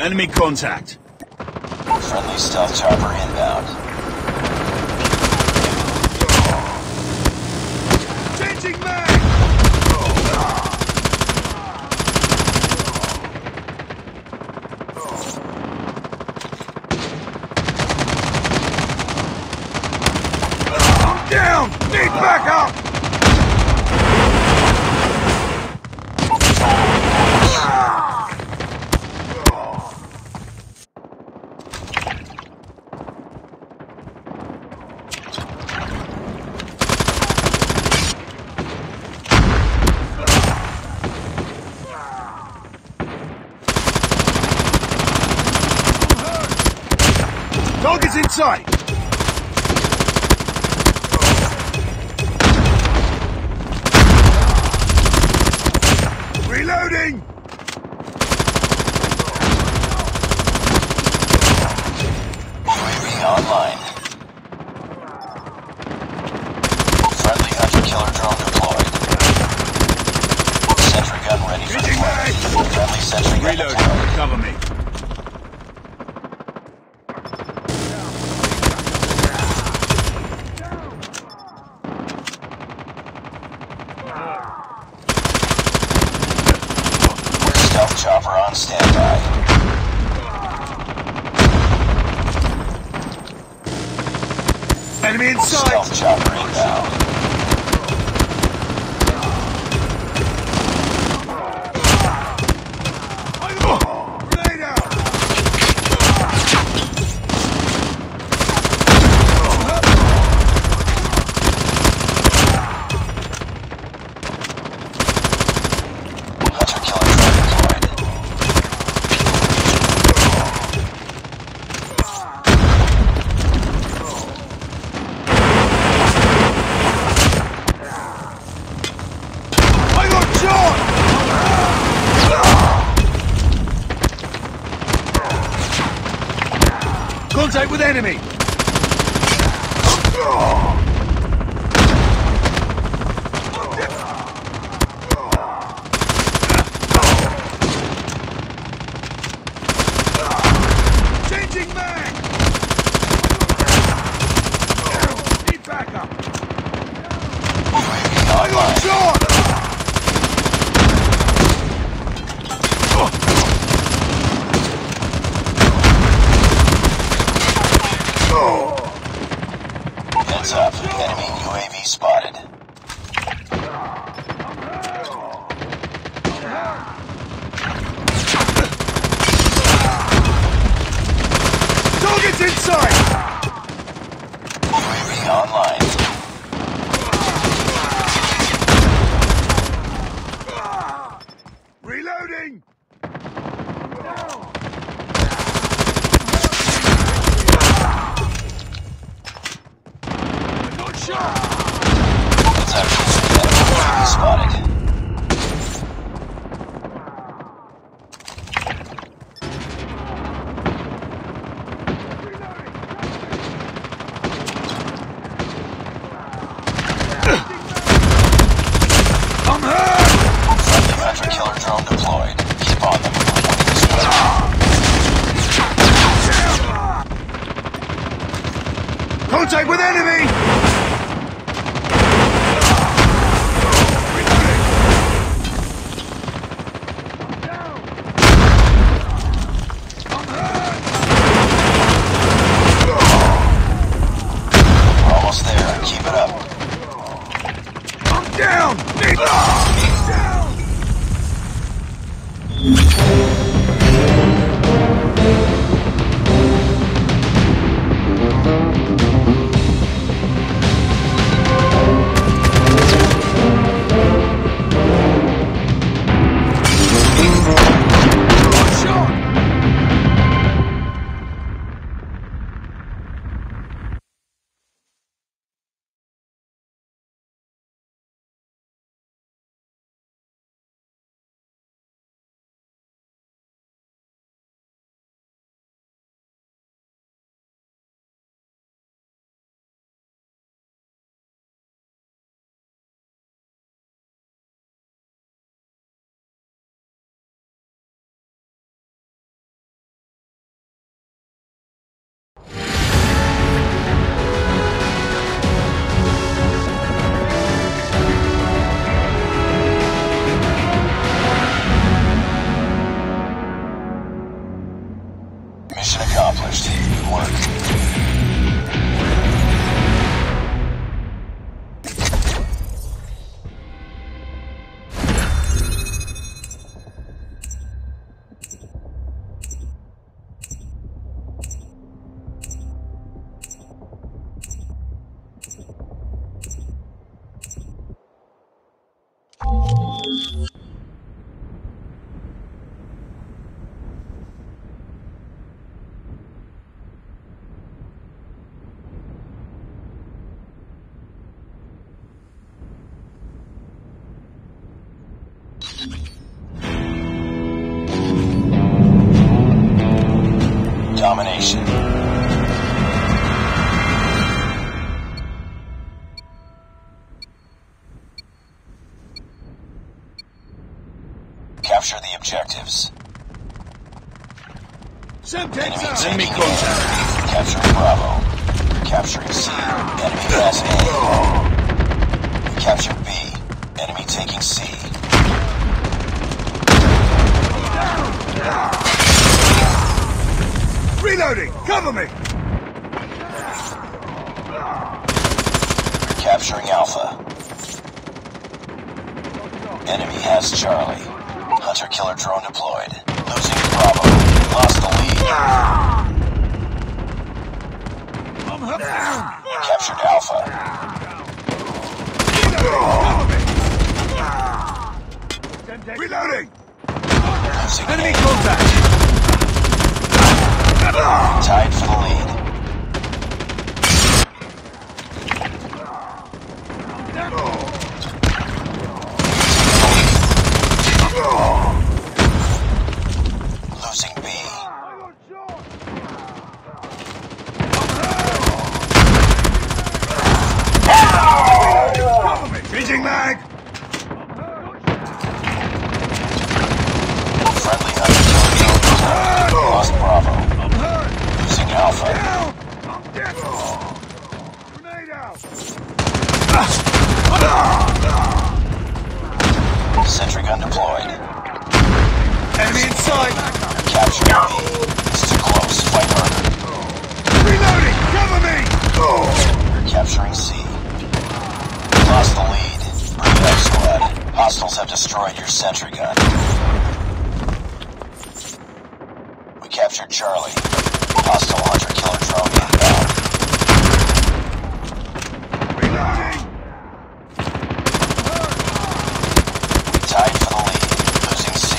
Enemy contact. Friendly stealth chopper inbound. Changing mag! Down! Need backup! Target's in sight! Reloading! UAV online. Friendly hunter-killer drone deployed. Sentry gun ready for Changing mag! deployment. Friendly sentry gun Reloading. deployed. Cover me. Stealth chopper on standby. Enemy in sight! Stealth chopper inbound. Grenade out! Hunter-killer drone deployed. I got shot! Contact with enemy! Changing mag! Need backup! UAV I got online. shot! Heads up. Enemy UAV spotted. Target's in! UAV online. Reloading! I got shot! Heads up. Enemy UAV spotted. I'm hurt! Friendly hunter-killer drone deployed. Keep on them. We're winning this one. Contact with enemy! Domination. Capture the objectives. Enemy out! taking A. Capturing Bravo. Capturing C. Enemy has A. Capture B. Enemy taking C. Reloading! Cover me! Capturing Alpha. Enemy has Charlie. Hunter killer drone deployed. Losing Bravo. Lost the lead. I'm. Down! Captured Alpha. Reloading! Losing Enemy contact! Tied for the lead. Losing B. Cover me! Changing mag! Friendly Hunter killer drone deployed. Lost Bravo. I'm hurt! Losing Alpha. Down! I'm dead! Grenade out! Sentry gun deployed. Enemy in sight! Capturing B. It's too close. Fight harder. Reloading! Cover me! Capturing C. Lost the lead. Bring it up, squad. Hostiles have destroyed your sentry gun. We captured Charlie. Hostile hunter killer drone! Tied for the lead. Losing C.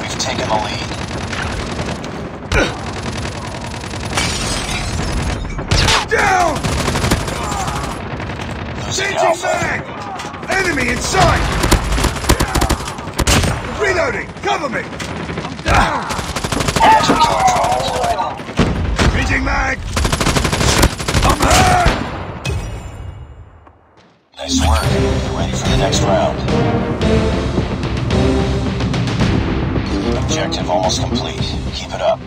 We've taken the lead. Down! Changing mag! Enemy in sight! Reloading! Cover me! I'm down! Changing mag! I'm hurt! Nice work. Get ready for the next round. Objective almost complete. Keep it up.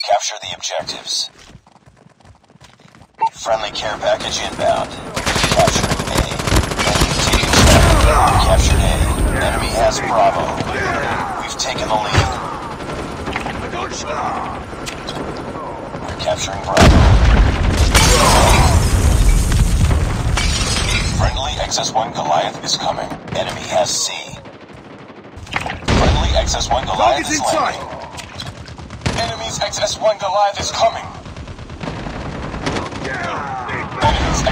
Capture the objectives. Friendly care package inbound. Capturing A. Enemy taking. Captured A. Enemy has Bravo. We've taken the lead. I got shot! We're capturing Bravo. Friendly XS-1 Goliath is coming. Enemy has C. Friendly XS-1 Goliath Target's is in landing. Enemy's XS-1 Goliath is coming. Down! Need back!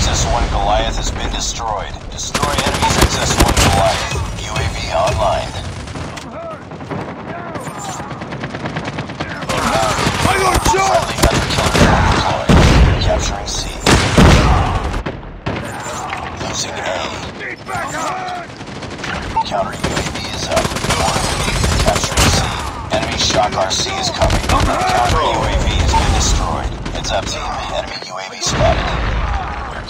XS-1 Goliath has been destroyed. Destroy enemy's XS-1 Goliath. UAV online. I got shot! Capturing C. Losing A. Counter UAV is up. Capturing C. Enemy shock RC is coming. Counter UAV has been destroyed. Heads up team. Enemy UAV spotted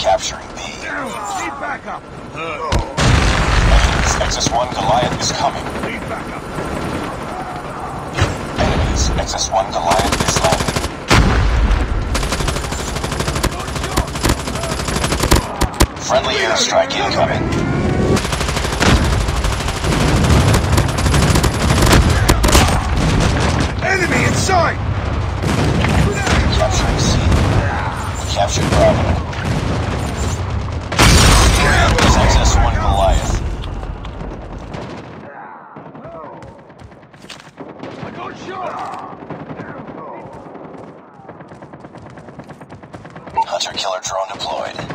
capturing B. Need backup. Enemies, XS-1 Goliath is coming. Need backup. Enemies, XS-1 Goliath is landing. Friendly airstrike incoming. Capturing C. Captured Bravo. 1 Goliath. Hunter-killer drone deployed.